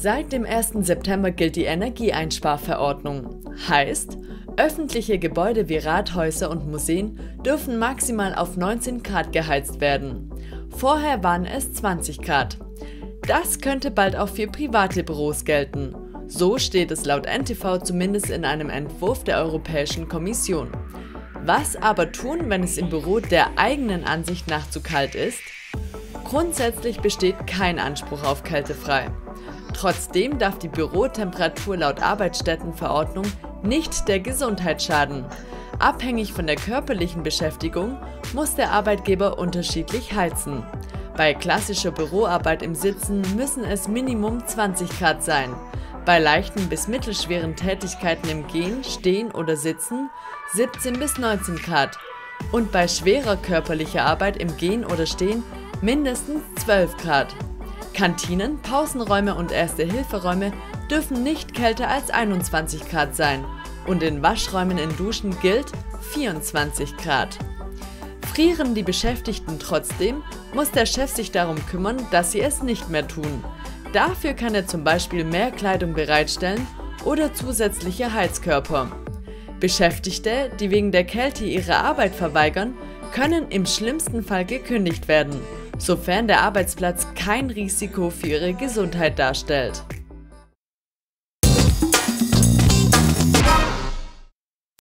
Seit dem 1. September gilt die Energieeinsparverordnung. Heißt, öffentliche Gebäude wie Rathäuser und Museen dürfen maximal auf 19 Grad geheizt werden. Vorher waren es 20 Grad. Das könnte bald auch für private Büros gelten. So steht es laut NTV zumindest in einem Entwurf der Europäischen Kommission. Was aber tun, wenn es im Büro der eigenen Ansicht nach zu kalt ist? Grundsätzlich besteht kein Anspruch auf kältefrei. Trotzdem darf die Bürotemperatur laut Arbeitsstättenverordnung nicht der Gesundheit schaden. Abhängig von der körperlichen Beschäftigung muss der Arbeitgeber unterschiedlich heizen. Bei klassischer Büroarbeit im Sitzen müssen es Minimum 20 Grad sein. Bei leichten bis mittelschweren Tätigkeiten im Gehen, Stehen oder Sitzen 17 bis 19 Grad. Und bei schwerer körperlicher Arbeit im Gehen oder Stehen mindestens 12 Grad. Kantinen, Pausenräume und Erste-Hilferäume dürfen nicht kälter als 21 Grad sein und in Waschräumen in Duschen gilt 24 Grad. Frieren die Beschäftigten trotzdem, muss der Chef sich darum kümmern, dass sie es nicht mehr tun. Dafür kann er zum Beispiel mehr Kleidung bereitstellen oder zusätzliche Heizkörper. Beschäftigte, die wegen der Kälte ihre Arbeit verweigern, können im schlimmsten Fall gekündigt werden sofern der Arbeitsplatz kein Risiko für ihre Gesundheit darstellt.